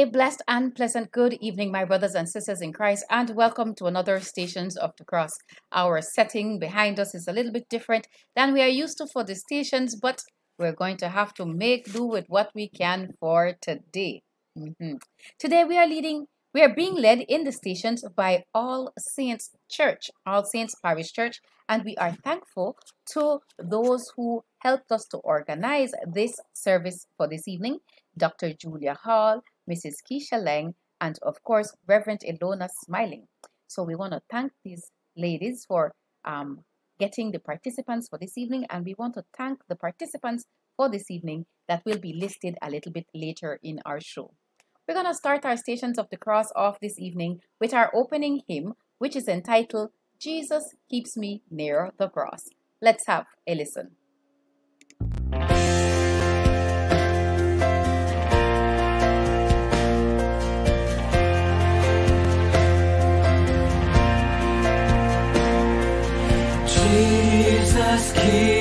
A blessed and pleasant good evening, my brothers and sisters in Christ, and welcome to another Stations of the Cross. Our setting behind us is a little bit different than we are used to for the stations, but we're going to have to make do with what we can for today. Mm-hmm. Today we are leading, we are being led in the stations by All Saints Church, All Saints Parish Church, and we are thankful to those who helped us to organize this service for this evening. Dr. Julia Hall, Mrs. Keisha Lang, and of course, Reverend Ilona Smiling. So we want to thank these ladies for um, getting the participants for this evening, and we want to thank the participants for this evening that will be listed a little bit later in our show. We're going to start our Stations of the Cross off this evening with our opening hymn, which is entitled Jesus Keeps Me Near the Cross. Let's have a listen. Keep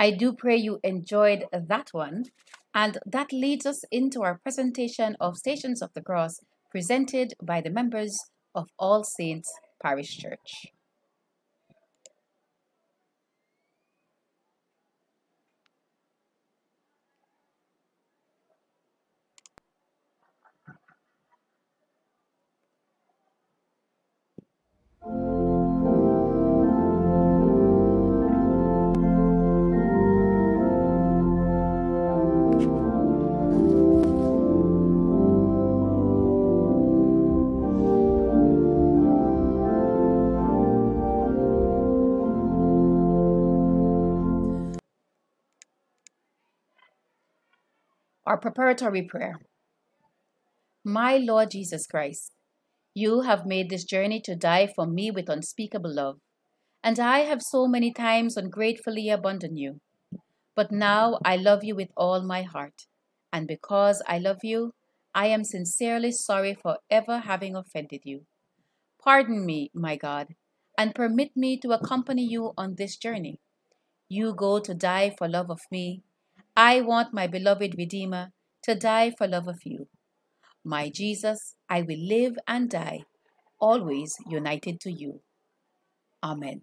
I do pray you enjoyed that one. And that leads us into our presentation of Stations of the Cross presented by the members of All Saints Parish Church. Our preparatory prayer. My Lord Jesus Christ, you have made this journey to die for me with unspeakable love, and I have so many times ungratefully abandoned you. But now I love you with all my heart, and because I love you, I am sincerely sorry for ever having offended you. Pardon me, my God, and permit me to accompany you on this journey. You go to die for love of me, I want my beloved Redeemer to die for love of you. My Jesus, I will live and die, always united to you. Amen.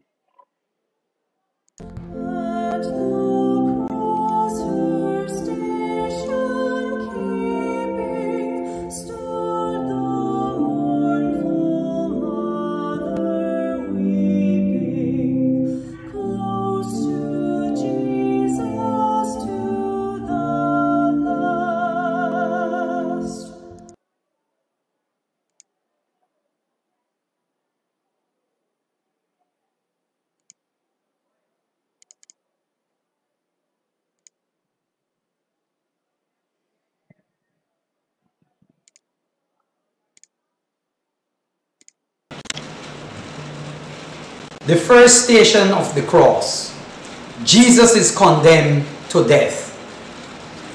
The first station of the cross. Jesus is condemned to death.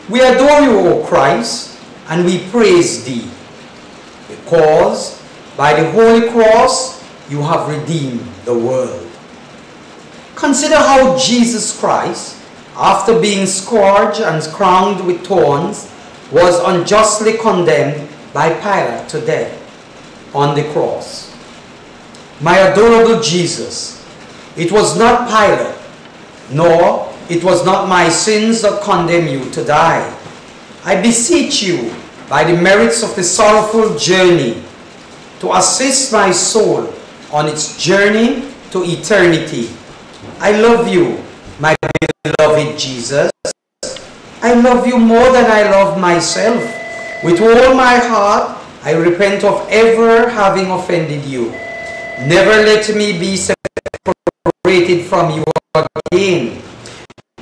We adore you, O Christ, and we praise thee, because by the holy cross you have redeemed the world. Consider how Jesus Christ, after being scourged and crowned with thorns, was unjustly condemned by Pilate to death on the cross. My adorable Jesus, it was not Pilate, nor it was not my sins that condemn you to die. I beseech you, by the merits of the sorrowful journey, to assist my soul on its journey to eternity. I love you, my beloved Jesus. I love you more than I love myself. With all my heart, I repent of ever having offended you. Never let me be separated from you again.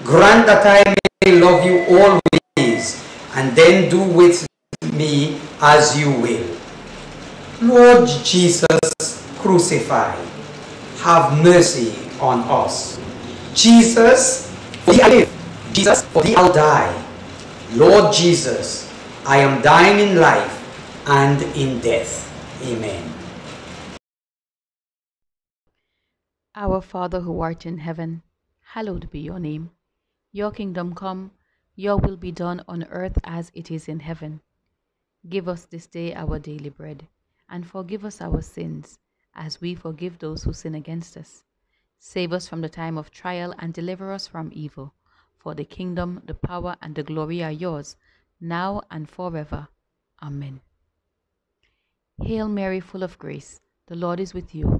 Grant that I may love you always, and then do with me as you will. Lord Jesus crucified, have mercy on us. Jesus, for thee I live. Jesus, for thee I'll die. Lord Jesus, I am dying in life and in death. Amen. Our Father who art in heaven, hallowed be your name. Your kingdom come, your will be done on earth as it is in heaven. Give us this day our daily bread, and forgive us our sins, as we forgive those who sin against us. Save us from the time of trial, and deliver us from evil. For the kingdom, the power, and the glory are yours, now and forever. Amen. Hail Mary, full of grace, the Lord is with you.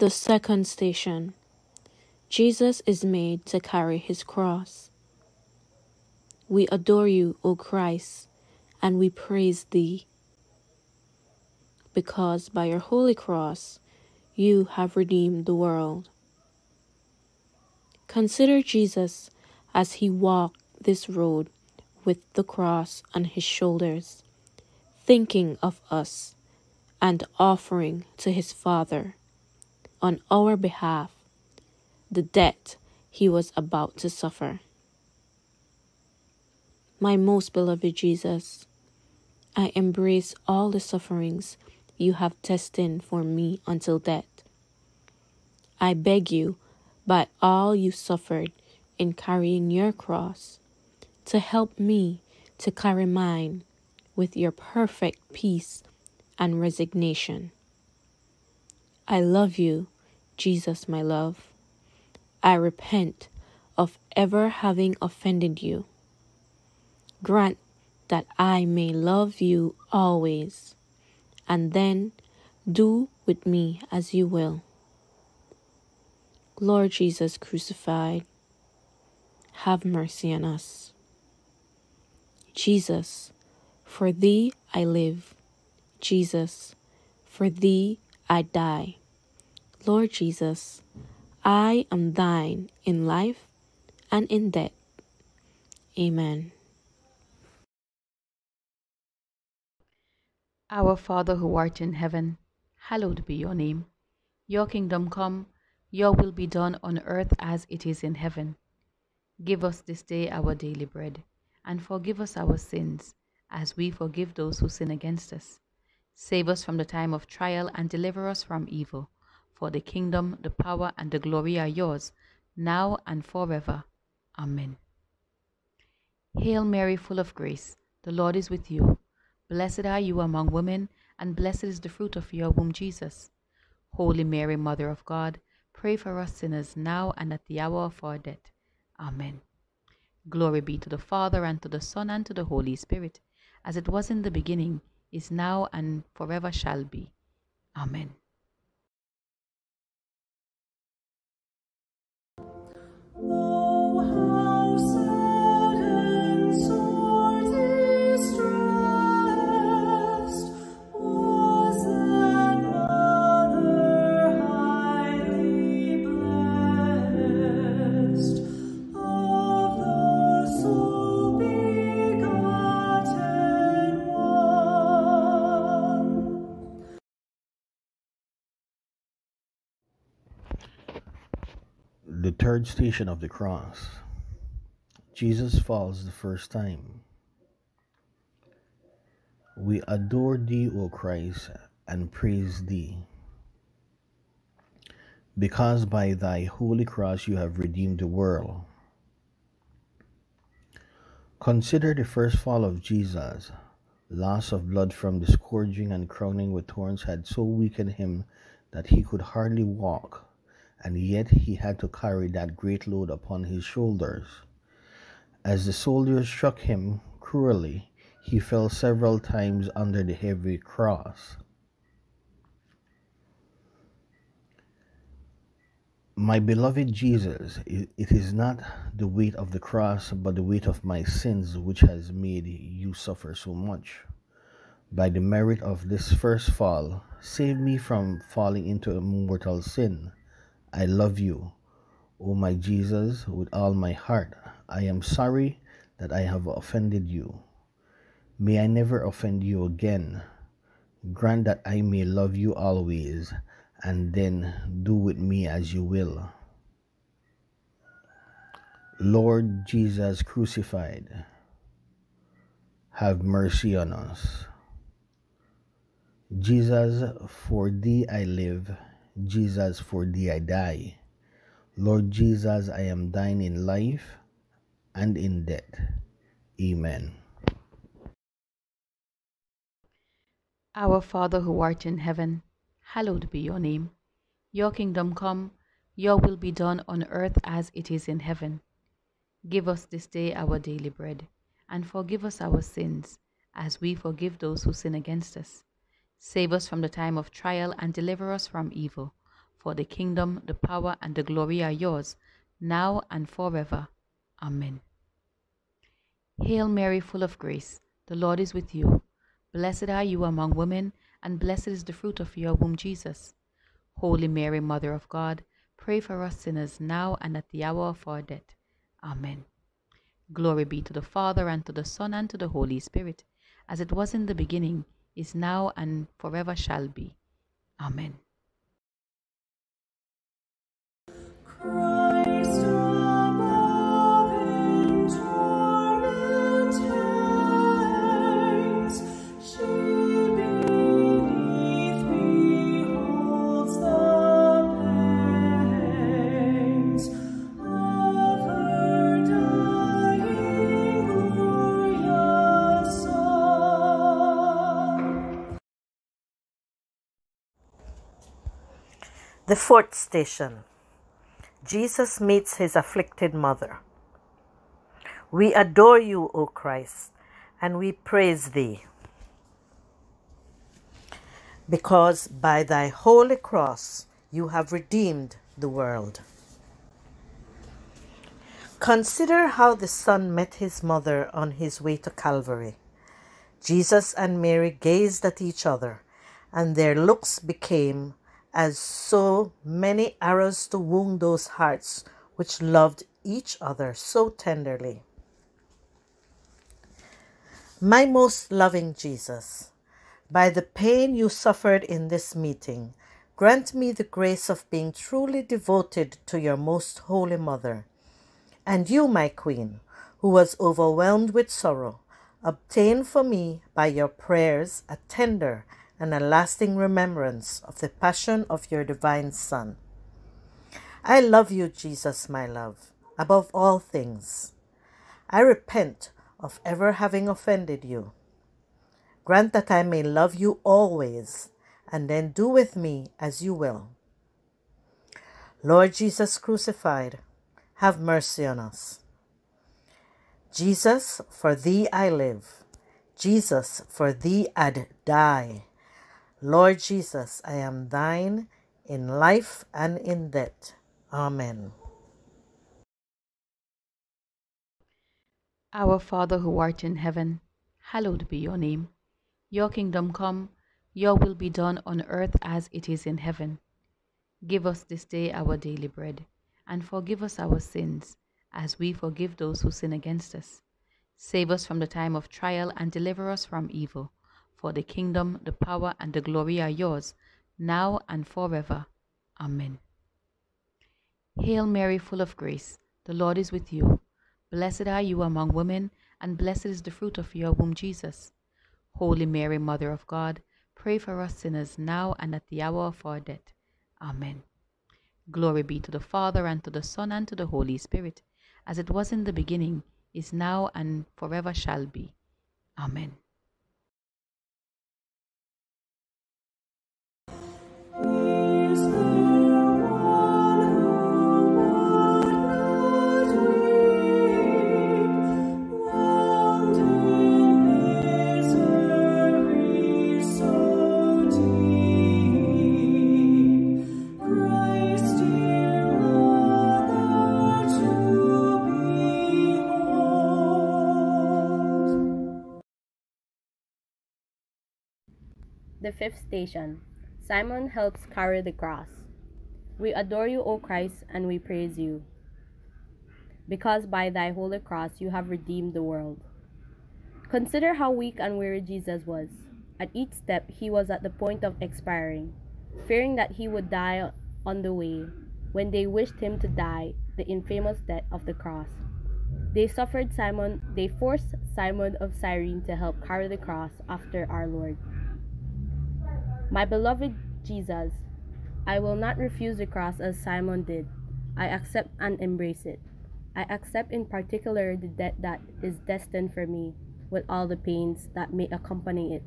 The second station Jesus is made to carry his cross. We adore you, O Christ, and we praise thee, because by your holy cross you have redeemed the world. Consider Jesus as he walked this road with the cross on his shoulders, thinking of us and offering to his Father on our behalf the debt he was about to suffer. My most beloved Jesus, I embrace all the sufferings you have destined for me until death. I beg you, by all you suffered in carrying your cross, to help me to carry mine with your perfect peace and resignation. I love you, Jesus, my love. I repent of ever having offended you. Grant that I may love you always, and then do with me as you will. Lord Jesus crucified, have mercy on us. Jesus, for thee I live. Jesus, for thee I die. Lord Jesus, I am thine in life and in death. Amen. Our Father who art in heaven, hallowed be your name. Your kingdom come, your will be done on earth as it is in heaven. Give us this day our daily bread, and forgive us our sins, as we forgive those who sin against us. Save us from the time of trial and deliver us from evil. For the kingdom, the power, and the glory are yours, now and forever. Amen. Hail Mary, full of grace, the Lord is with you. Blessed are you among women, and blessed is the fruit of your womb, Jesus. Holy Mary, Mother of God, pray for us sinners now and at the hour of our death. Amen. Glory be to the Father, and to the Son, and to the Holy Spirit, as it was in the beginning, is now, and forever shall be. Amen. Third station of the cross. Jesus falls the first time. We adore thee, O Christ, and praise thee, because by thy holy cross you have redeemed the world. Consider the first fall of Jesus. Loss of blood from the scourging and crowning with thorns had so weakened him that he could hardly walk, and yet he had to carry that great load upon his shoulders. As the soldiers struck him cruelly, he fell several times under the heavy cross. My beloved Jesus, it is not the weight of the cross, but the weight of my sins which has made you suffer so much. By the merit of this first fall, save me from falling into a mortal sin. I love you, O my Jesus, with all my heart. I am sorry that I have offended you. May I never offend you again. Grant that I may love you always, and then do with me as you will. Lord Jesus crucified, have mercy on us. Jesus, for thee I live. Jesus, for thee I die. Lord Jesus, I am thine in life and in death. Amen. Our Father who art in heaven, hallowed be your name. Your kingdom come, your will be done on earth as it is in heaven. Give us this day our daily bread, and forgive us our sins, as we forgive those who sin against us. Save us from the time of trial, and deliver us from evil. For the kingdom, the power, and the glory are yours, now and forever. Amen. Hail Mary, full of grace, the Lord is with you. Blessed are you among women, and blessed is the fruit of your womb, Jesus. Holy Mary, Mother of God, pray for us sinners now and at the hour of our death. Amen. Glory be to the Father, and to the Son, and to the Holy Spirit, as it was in the beginning, is now, and forever shall be. Amen. Christ The fourth station Jesus meets his afflicted mother. We adore you, O Christ, and we praise thee. Because by thy holy cross you have redeemed the world. Consider how the Son met his mother on his way to Calvary. Jesus and Mary gazed at each other, and their looks became as so many arrows to wound those hearts which loved each other so tenderly. My most loving Jesus, by the pain you suffered in this meeting, grant me the grace of being truly devoted to your most holy mother. And you, my Queen, who was overwhelmed with sorrow, obtain for me by your prayers a tender and a lasting remembrance of the passion of your divine Son. I love you, Jesus, my love, above all things. I repent of ever having offended you. Grant that I may love you always, and then do with me as you will. Lord Jesus crucified, have mercy on us. Jesus, for thee I live. Jesus, for thee I'd die. Lord Jesus, I am thine in life and in death. Amen. Our Father who art in heaven, hallowed be your name. Your kingdom come, your will be done on earth as it is in heaven. Give us this day our daily bread, and forgive us our sins, as we forgive those who sin against us. Save us from the time of trial, and deliver us from evil. For the kingdom, the power, and the glory are yours, now and forever. Amen. Hail Mary, full of grace, the Lord is with you. Blessed are you among women, and blessed is the fruit of your womb, Jesus. Holy Mary, Mother of God, pray for us sinners now and at the hour of our death. Amen. Glory be to the Father, and to the Son, and to the Holy Spirit, as it was in the beginning, is now, and forever shall be. Amen. The fifth station Simon helps carry the cross. We adore you, O Christ, and we praise you. Because by thy holy cross you have redeemed the world. Consider how weak and weary Jesus was. At each step, he was at the point of expiring, fearing that he would die on the way. When they wished him to die, the infamous death of the cross. They suffered Simon, they forced Simon of Cyrene to help carry the cross after our Lord. My beloved Jesus, I will not refuse the cross as Simon did. I accept and embrace it. I accept in particular the debt that is destined for me, with all the pains that may accompany it.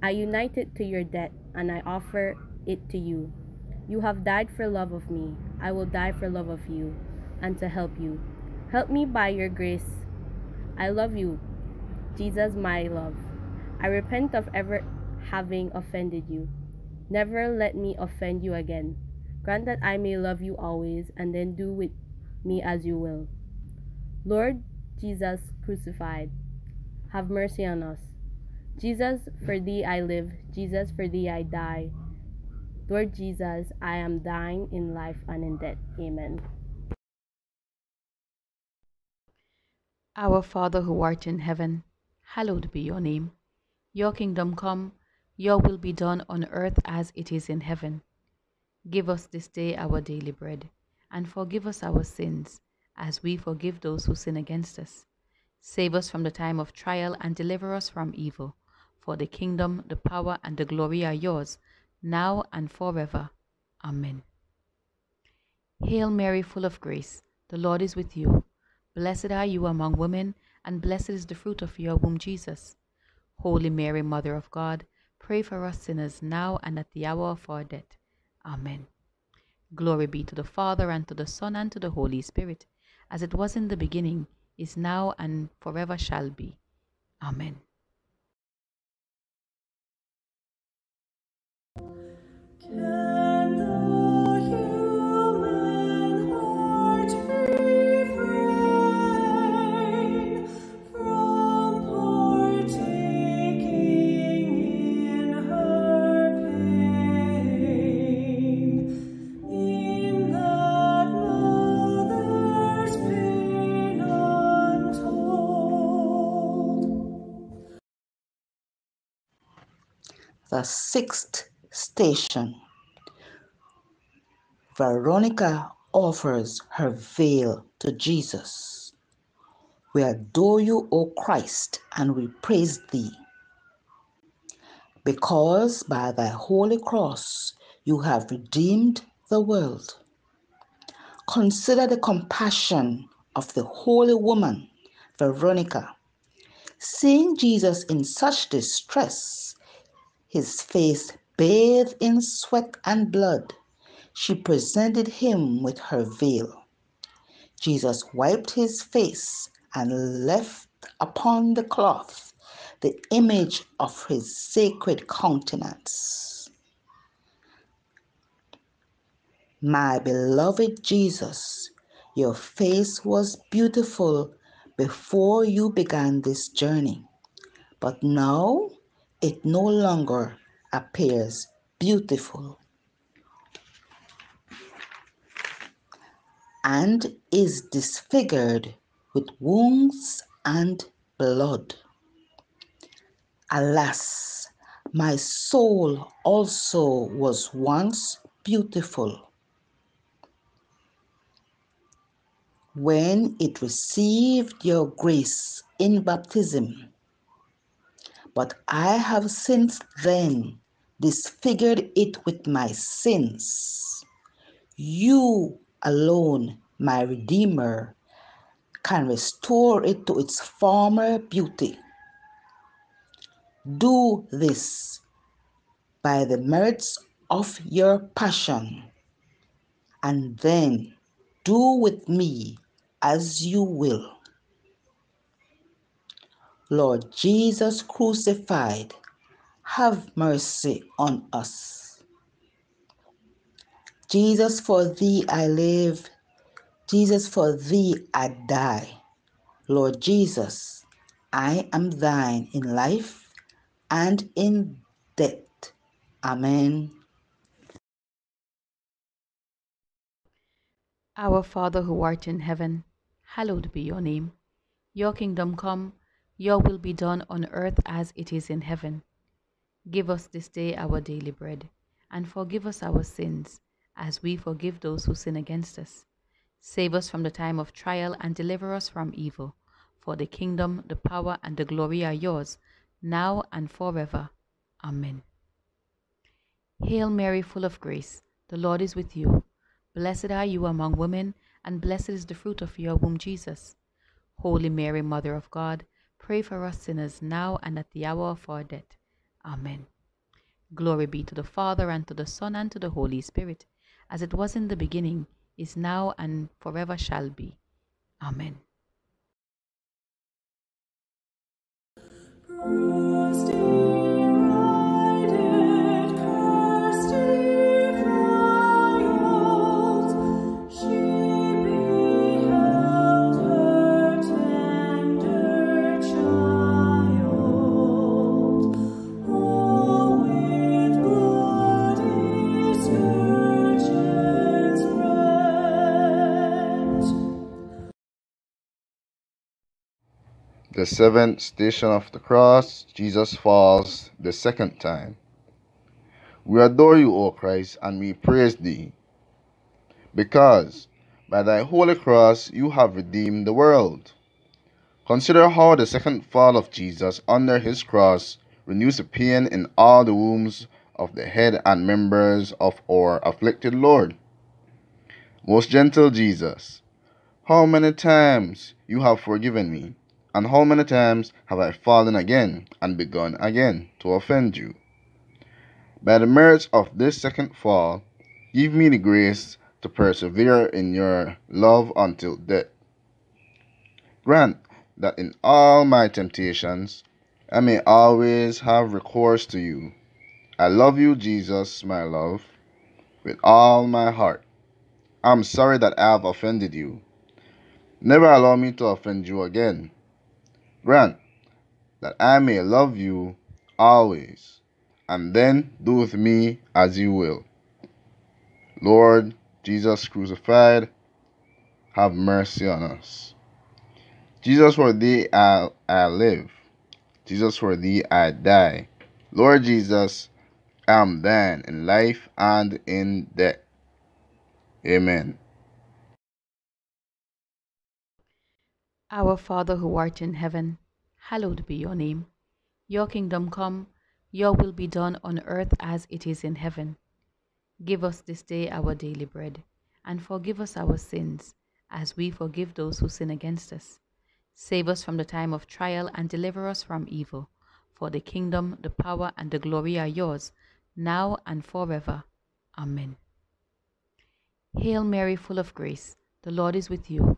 I unite it to your debt and I offer it to you. You have died for love of me. I will die for love of you, and to help you. Help me by your grace. I love you, Jesus, my love. I repent of ever having offended you. Never let me offend you again. Grant that I may love you always, and then do with me as you will. Lord Jesus crucified, have mercy on us. Jesus, for thee I live. Jesus, for thee I die. Lord Jesus, I am thine in life and in death. Amen. Our Father who art in heaven, hallowed be your name. Your kingdom come, your will be done on earth as it is in heaven. Give us this day our daily bread, and forgive us our sins, as we forgive those who sin against us. Save us from the time of trial and deliver us from evil. For the kingdom, the power, and the glory are yours, now and forever. Amen. Hail Mary, full of grace, the Lord is with you. Blessed are you among women, and blessed is the fruit of your womb, Jesus. Holy Mary, Mother of God, pray for us sinners now and at the hour of our death. Amen. Glory be to the Father, and to the Son, and to the Holy Spirit, as it was in the beginning, is now, and forever shall be. Amen. The sixth station. Veronica offers her veil to Jesus. We adore you, O Christ, and we praise thee. Because by thy holy cross you have redeemed the world. Consider the compassion of the holy woman, Veronica. Seeing Jesus in such distress, his face bathed in sweat and blood, she presented him with her veil. Jesus wiped his face and left upon the cloth the image of his sacred countenance. My beloved Jesus, your face was beautiful before you began this journey, but now it no longer appears beautiful and is disfigured with wounds and blood. Alas, my soul also was once beautiful when it received your grace in baptism. But I have since then disfigured it with my sins. You alone, my Redeemer, can restore it to its former beauty. Do this by the merits of your passion, and then do with me as you will. Lord Jesus crucified, have mercy on us. Jesus, for thee I live. Jesus, for thee I die. Lord Jesus, I am thine in life and in death. Amen. Our Father who art in heaven, hallowed be your name. Your kingdom come, your will be done on earth as it is in heaven. Give us this day our daily bread, and forgive us our sins, as we forgive those who sin against us. Save us from the time of trial and deliver us from evil. For the kingdom, the power, and the glory are yours, now and forever. Amen. Hail Mary, full of grace, the Lord is with you. Blessed are you among women, and blessed is the fruit of your womb, Jesus. Holy Mary, Mother of God, pray for us sinners now and at the hour of our death. Amen. Glory be to the Father, and to the Son, and to the Holy Spirit, as it was in the beginning, is now, and forever shall be. Amen. The seventh station of the cross, Jesus falls the second time. We adore you, O Christ, and we praise thee, because by thy holy cross you have redeemed the world. Consider how the second fall of Jesus under his cross renews the pain in all the wombs of the head and members of our afflicted Lord. Most gentle Jesus, how many times you have forgiven me, and how many times have I fallen again and begun again to offend you? By the merits of this second fall, give me the grace to persevere in your love until death. Grant that in all my temptations I may always have recourse to you. I love you, Jesus, my love, with all my heart. I'm sorry that I have offended you. Never allow me to offend you again. Grant that I may love you always, and then do with me as you will. Lord Jesus crucified, have mercy on us. Jesus, for thee I, I live. Jesus, for thee I die. Lord Jesus, I am thine in life and in death. Amen. Our Father who art in heaven, hallowed be your name. Your kingdom come, your will be done on earth as it is in heaven. Give us this day our daily bread, and forgive us our sins, as we forgive those who sin against us. Save us from the time of trial, and deliver us from evil. For the kingdom, the power, and the glory are yours, now and forever. Amen. Hail Mary, full of grace, the Lord is with you.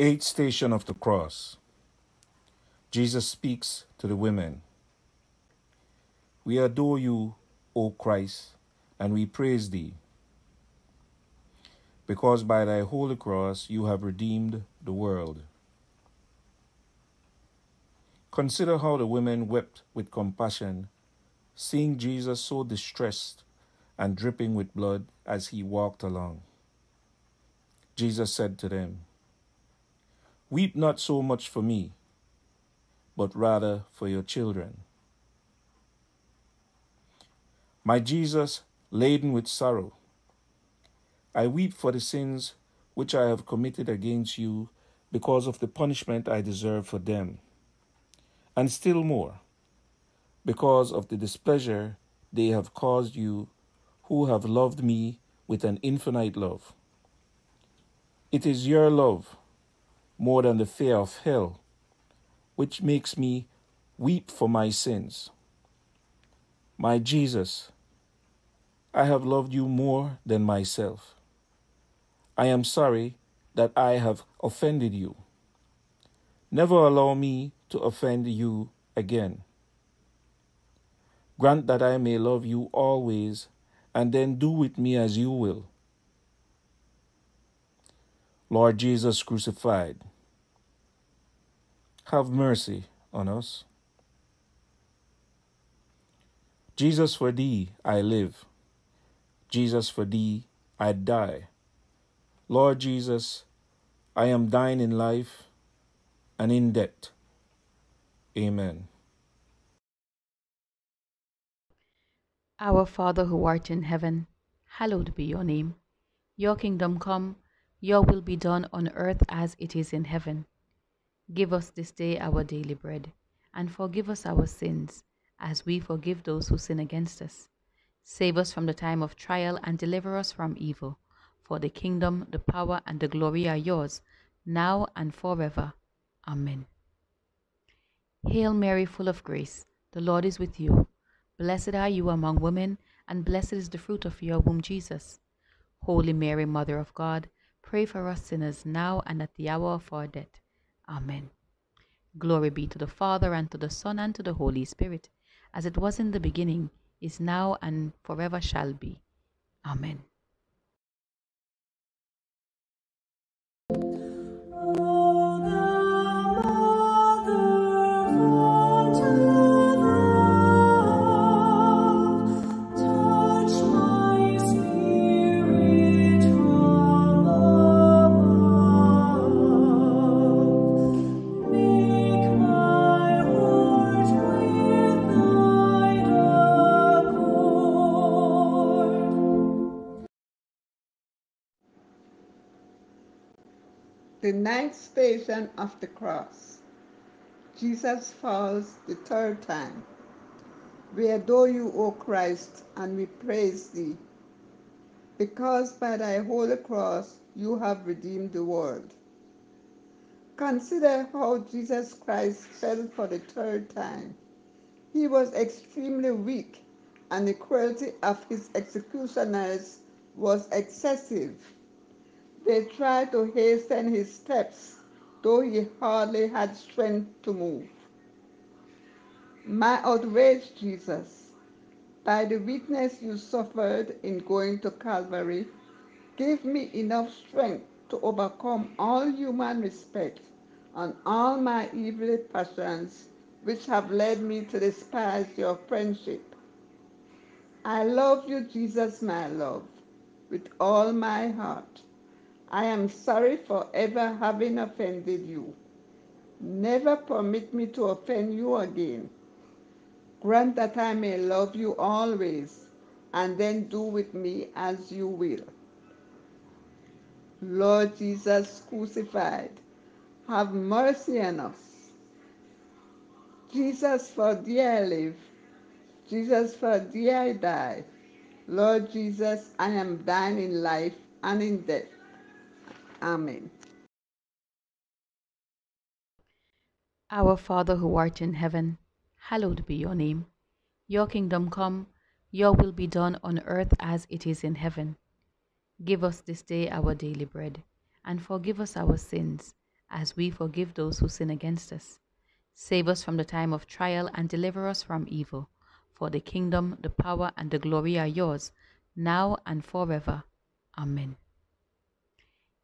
Eighth station of the cross. Jesus speaks to the women. We adore you, O Christ, and we praise thee, because by thy holy cross you have redeemed the world. Consider how the women wept with compassion, seeing Jesus so distressed and dripping with blood as he walked along. Jesus said to them, Weep not so much for me, but rather for your children. My Jesus, laden with sorrow, I weep for the sins which I have committed against you because of the punishment I deserve for them, and still more, because of the displeasure they have caused you who have loved me with an infinite love. It is your love, more than the fear of hell, which makes me weep for my sins. My Jesus, I have loved you more than myself. I am sorry that I have offended you. Never allow me to offend you again. Grant that I may love you always, and then do with me as you will. Lord Jesus crucified, have mercy on us. Jesus, for thee I live. Jesus, for thee I die. Lord Jesus, I am thine in life and in death. Amen. Our Father who art in heaven, hallowed be your name. Your kingdom come, your will be done on earth as it is in heaven. Give us this day our daily bread, and forgive us our sins, as we forgive those who sin against us. Save us from the time of trial, and deliver us from evil. For the kingdom, the power, and the glory are yours, now and forever. Amen. Hail Mary, full of grace, the Lord is with you. Blessed are you among women, and blessed is the fruit of your womb, Jesus. Holy Mary, Mother of God, pray for us sinners now and at the hour of our death. Amen. Glory be to the Father, and to the Son, and to the Holy Spirit, as it was in the beginning, is now, and forever shall be. Amen. Station of the cross. Jesus falls the third time. We adore you, O Christ, and we praise thee, because by thy holy cross you have redeemed the world. Consider how Jesus Christ fell for the third time. He was extremely weak, and the cruelty of his executioners was excessive. They tried to hasten his steps, though he hardly had strength to move. My outraged Jesus, by the weakness you suffered in going to Calvary, give me enough strength to overcome all human respect and all my evil passions which have led me to despise your friendship. I love you, Jesus, my love, with all my heart. I am sorry for ever having offended you. Never permit me to offend you again. Grant that I may love you always, and then do with me as you will. Lord Jesus crucified, have mercy on us. Jesus, for thee I live. Jesus, for thee I die. Lord Jesus, I am thine in life and in death. Amen. Our Father who art in heaven, hallowed be your name. Your kingdom come, your will be done on earth as it is in heaven. Give us this day our daily bread, and forgive us our sins, as we forgive those who sin against us. Save us from the time of trial, and deliver us from evil. For the kingdom, the power, and the glory are yours, now and forever. Amen.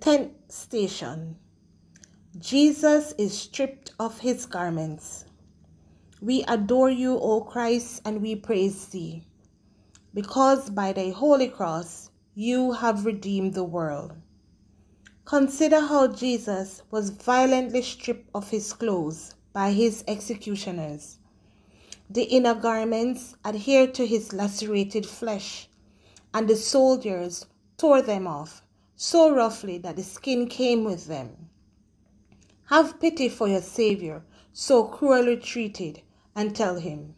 Tenth station. Jesus is stripped of his garments. We adore you, O Christ, and we praise thee, because by thy holy cross you have redeemed the world. Consider how Jesus was violently stripped of his clothes by his executioners. The inner garments adhered to his lacerated flesh, and the soldiers tore them off so roughly that the skin came with them. Have pity for your Savior, so cruelly treated, and tell him,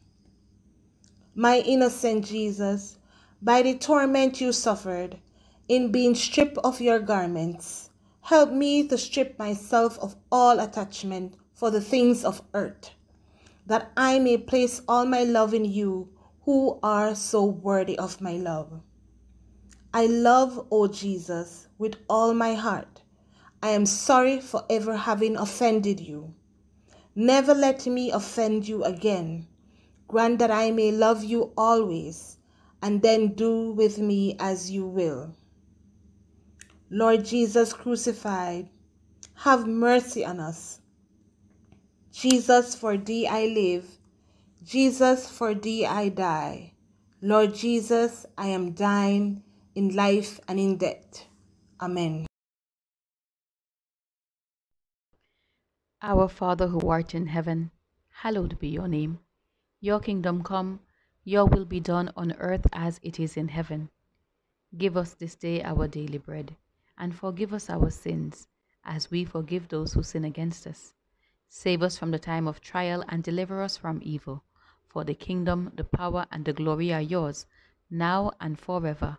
My innocent Jesus, by the torment you suffered in being stripped of your garments, help me to strip myself of all attachment for the things of earth, that I may place all my love in you who are so worthy of my love. I love, O Jesus, with all my heart. I am sorry for ever having offended you. Never let me offend you again. Grant that I may love you always, and then do with me as you will. Lord Jesus crucified, have mercy on us. Jesus, for thee I live. Jesus, for thee I die. Lord Jesus, I am thine in life and in death. Amen. Our Father who art in heaven, hallowed be your name. Your kingdom come, your will be done on earth as it is in heaven. Give us this day our daily bread, and forgive us our sins, as we forgive those who sin against us. Save us from the time of trial and deliver us from evil. For the kingdom, the power, and the glory are yours, now and forever.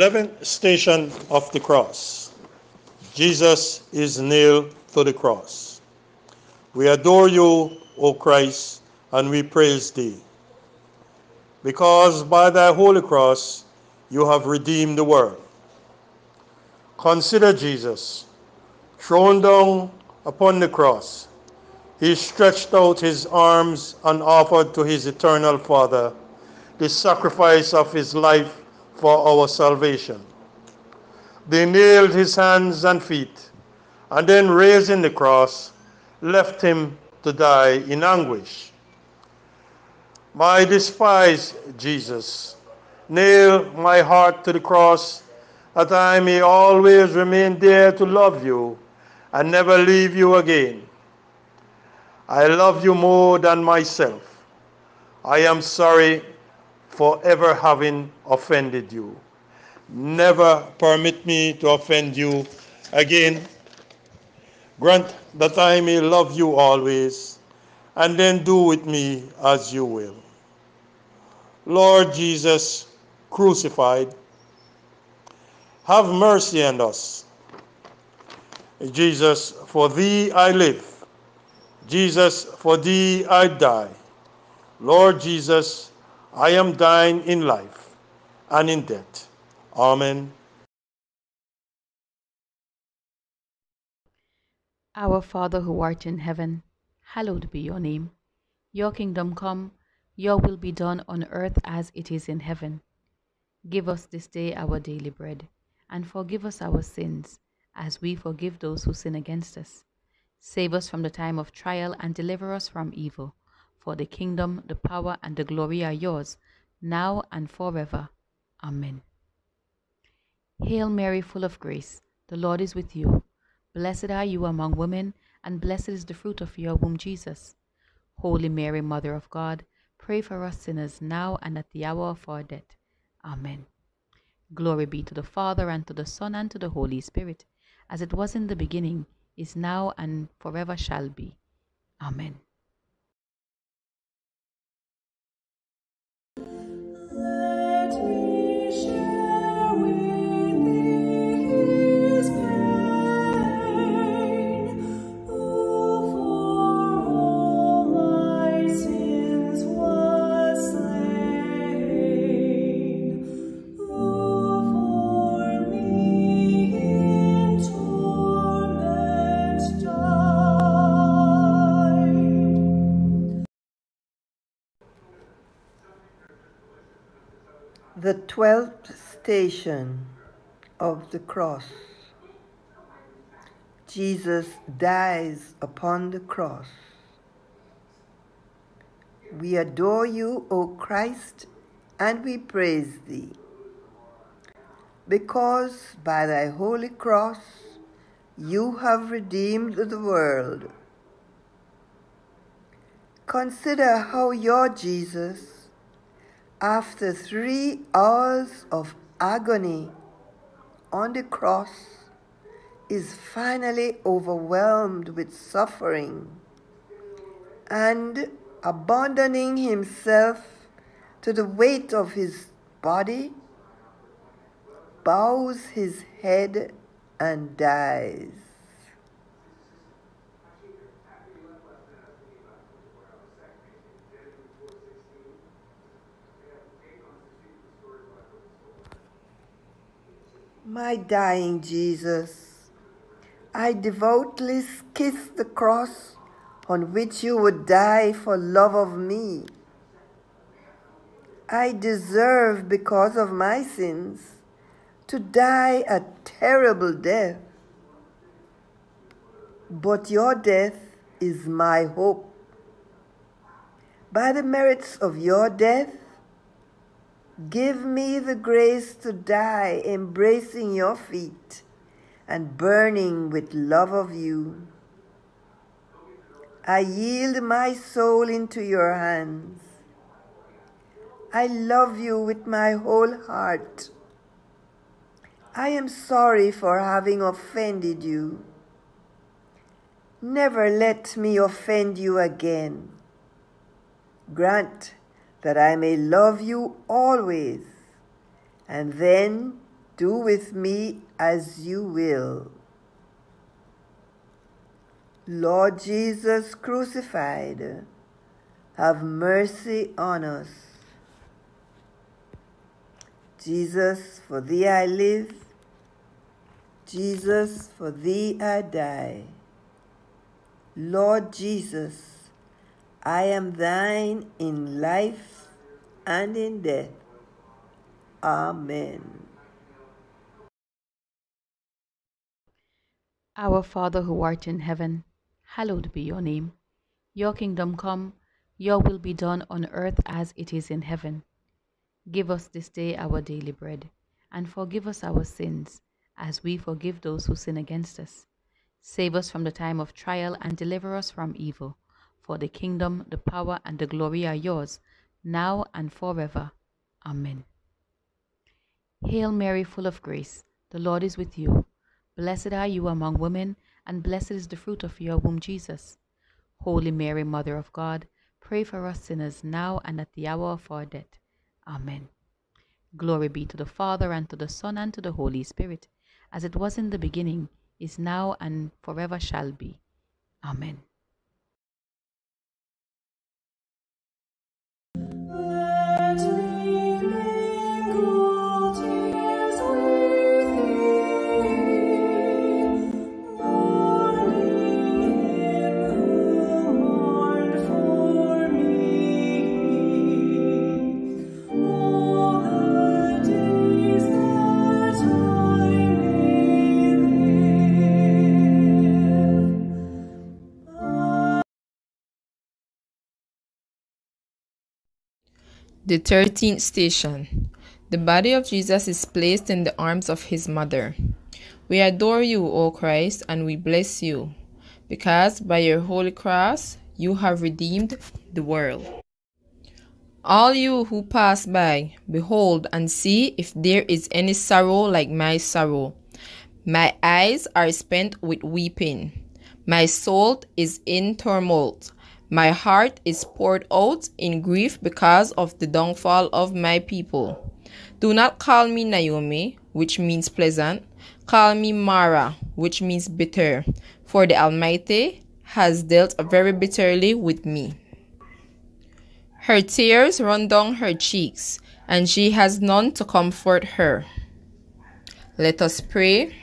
The eleventh station of the cross. Jesus is nailed to the cross. We adore you, O Christ, and we praise thee. Because by thy holy cross you have redeemed the world. Consider Jesus, thrown down upon the cross. He stretched out his arms and offered to his eternal Father the sacrifice of his life for our salvation. They nailed his hands and feet, and then raising the cross, left him to die in anguish. My despised Jesus, nail my heart to the cross that I may always remain there to love you and never leave you again. I love you more than myself. I am sorry for ever having offended you. Never permit me to offend you again. Grant that I may love you always, and then do with me as you will. Lord Jesus, crucified, have mercy on us. Jesus, for thee I live. Jesus, for thee I die. Lord Jesus, I am thine in life and in death. Amen. Our Father who art in heaven, hallowed be your name. Your kingdom come, your will be done on earth as it is in heaven. Give us this day our daily bread, and forgive us our sins, as we forgive those who sin against us. Save us from the time of trial and deliver us from evil. For the kingdom, the power, and the glory are yours, now and forever. Amen. Hail Mary, full of grace, the Lord is with you. Blessed are you among women, and blessed is the fruit of your womb, Jesus. Holy Mary, Mother of God, pray for us sinners now and at the hour of our death. Amen. Glory be to the Father, and to the Son, and to the Holy Spirit, as it was in the beginning, is now, and forever shall be. Amen. The twelfth station of the cross. Jesus dies upon the cross. We adore you, O Christ, and we praise thee. Because by thy holy cross you have redeemed the world. Consider how your Jesus, after three hours of agony on the cross, is finally overwhelmed with suffering and abandoning himself to the weight of his body, bows his head and dies. My dying Jesus, I devoutly kiss the cross on which you would die for love of me. I deserve, because of my sins, to die a terrible death. But your death is my hope. By the merits of your death, give me the grace to die embracing your feet and burning with love of you. I yield my soul into your hands. I love you with my whole heart. I am sorry for having offended you. Never let me offend you again. Grant that I may love you always, and then do with me as you will. Lord Jesus crucified, have mercy on us. Jesus, for thee I live. Jesus, for thee I die. Lord Jesus, I am thine in life and in death. Amen. Our Father who art in heaven, hallowed be your name. Your kingdom come, your will be done on earth as it is in heaven. Give us this day our daily bread, and forgive us our sins, as we forgive those who sin against us. Save us from the time of trial, and deliver us from evil. For the kingdom, the power, and the glory are yours, now and forever. Amen. Hail Mary, full of grace, the Lord is with you. Blessed are you among women, and blessed is the fruit of your womb, Jesus. Holy Mary, Mother of God, pray for us sinners now and at the hour of our death. Amen. Glory be to the Father, and to the Son, and to the Holy Spirit, as it was in the beginning, is now, and forever shall be. Amen. The thirteenth station. The body of Jesus is placed in the arms of his mother. We adore you, O Christ, and we bless you, because by your holy cross you have redeemed the world. All you who pass by, behold and see if there is any sorrow like my sorrow. My eyes are spent with weeping. My soul is in tumult. My heart is poured out in grief because of the downfall of my people. Do not call me Naomi, which means pleasant. Call me Mara, which means bitter, for the Almighty has dealt very bitterly with me. Her tears run down her cheeks, and she has none to comfort her. Let us pray.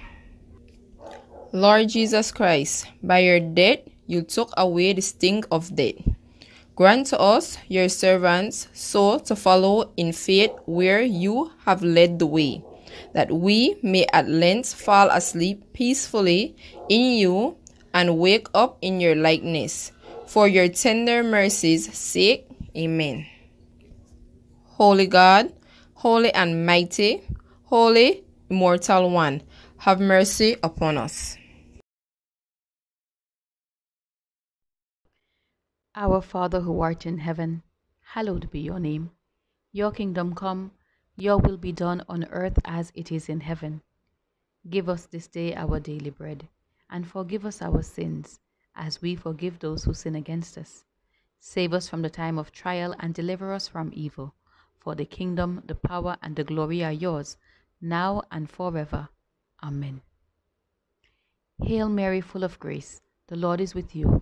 Lord Jesus Christ, by your death you took away the sting of death. Grant to us, your servants, so to follow in faith where you have led the way, that we may at length fall asleep peacefully in you and wake up in your likeness. For your tender mercies' sake, Amen. Holy God, holy and mighty, holy, immortal one, have mercy upon us. Our Father who art in heaven, hallowed be your name. Your kingdom come, your will be done on earth as it is in heaven. Give us this day our daily bread, and forgive us our sins, as we forgive those who sin against us. Save us from the time of trial and deliver us from evil. For the kingdom, the power, and the glory are yours, now and forever. Amen. Hail Mary, full of grace, the Lord is with you.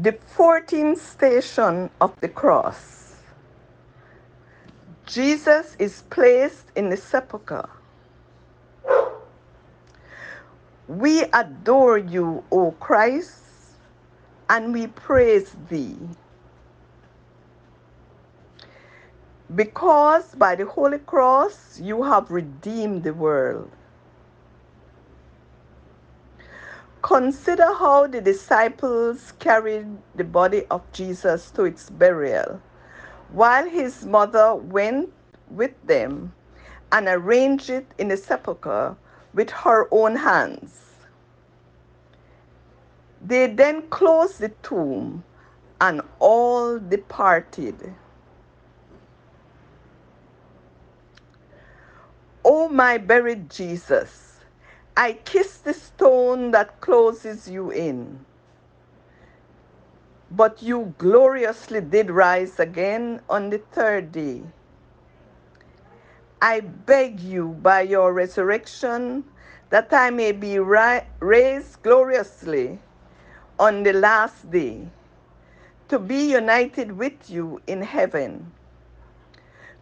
The 14th station of the cross. Jesus is placed in the sepulchre. We adore you, O Christ, and we praise thee. Because by the Holy Cross you have redeemed the world. Consider how the disciples carried the body of Jesus to its burial, while his mother went with them and arranged it in the sepulchre with her own hands. They then closed the tomb, and all departed. O my buried Jesus, I kiss the stone that closes you in. But you gloriously did rise again on the third day. I beg you by your resurrection that I may be ri- raised gloriously on the last day, to be united with you in heaven,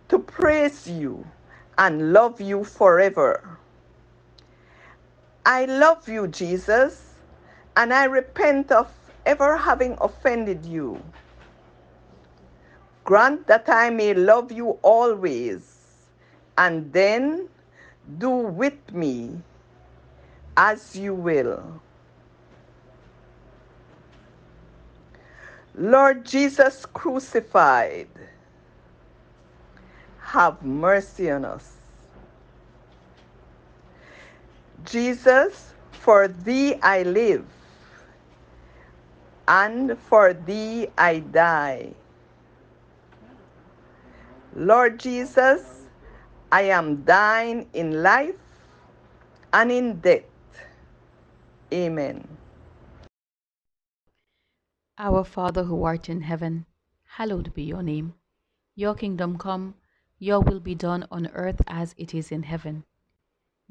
to praise you and love you forever. I love you, Jesus, and I repent of ever having offended you. Grant that I may love you always, and then do with me as you will. Lord Jesus crucified, have mercy on us. Jesus, for thee I live, and for thee I die. Lord Jesus, I am thine in life and in death. Amen. Our Father who art in heaven, hallowed be your name. Your kingdom come, your will be done on earth as it is in heaven.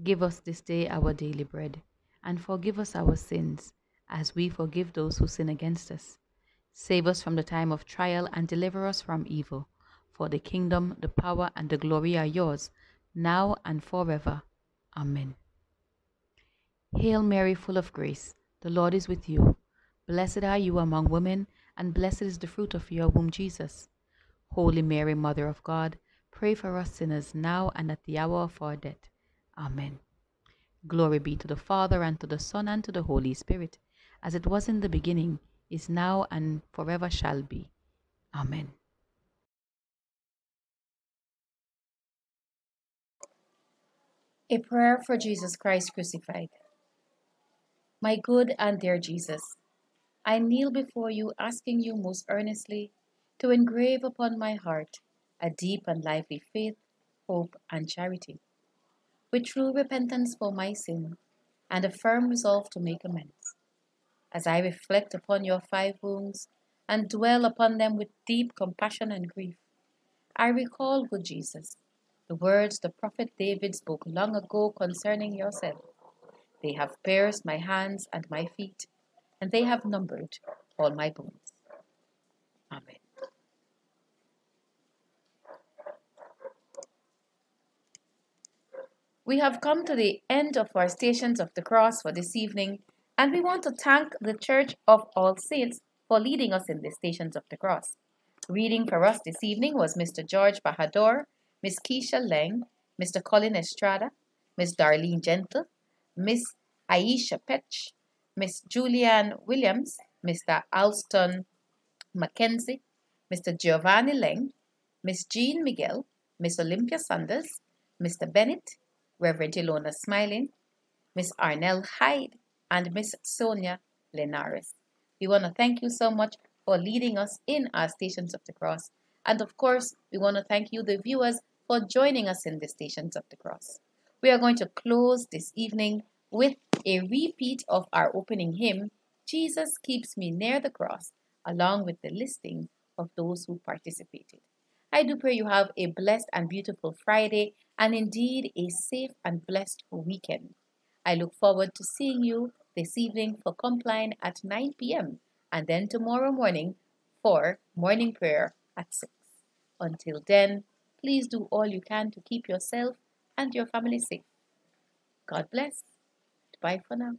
Give us this day our daily bread, and forgive us our sins, as we forgive those who sin against us. Save us from the time of trial, and deliver us from evil. For the kingdom, the power, and the glory are yours, now and forever. Amen. Hail Mary, full of grace, the Lord is with you. Blessed are you among women, and blessed is the fruit of your womb, Jesus. Holy Mary, Mother of God, pray for us sinners now and at the hour of our death. Amen. Glory be to the Father, and to the Son, and to the Holy Spirit, as it was in the beginning, is now, and forever shall be. Amen. A prayer for Jesus Christ crucified. My good and dear Jesus, I kneel before you asking you most earnestly to engrave upon my heart a deep and lively faith, hope, and charity, with true repentance for my sin and a firm resolve to make amends. as I reflect upon your five wounds and dwell upon them with deep compassion and grief. I recall, good Jesus, the words the prophet David spoke long ago concerning yourself. They have pierced my hands and my feet, and they have numbered all my bones. Amen. We have come to the end of our Stations of the Cross for this evening, and we want to thank the Church of All Saints for leading us in the Stations of the Cross. Reading for us this evening was Mr. George Bahador, Miss Keisha Leng, Mr. Colin Estrada, Miss Darlene Gentle, Miss Aisha Petch, Miss Julianne Williams, Mr. Alston Mackenzie, Mr. Giovanni Leng, Miss Jean Miguel, Miss Olympia Sanders, Mr. Bennett, Reverend Ilona Smiling, Miss Arnell Hyde, and Miss Sonia Lenares. We want to thank you so much for leading us in our Stations of the Cross. And of course, we want to thank you, the viewers, for joining us in the Stations of the Cross. We are going to close this evening with a repeat of our opening hymn, Jesus Keeps Me Near the Cross, along with the listing of those who participated. I do pray you have a blessed and beautiful Friday and indeed a safe and blessed weekend. I look forward to seeing you this evening for Compline at 9 p.m. and then tomorrow morning for morning prayer at 6. Until then, please do all you can to keep yourself and your family safe. God bless. Bye for now.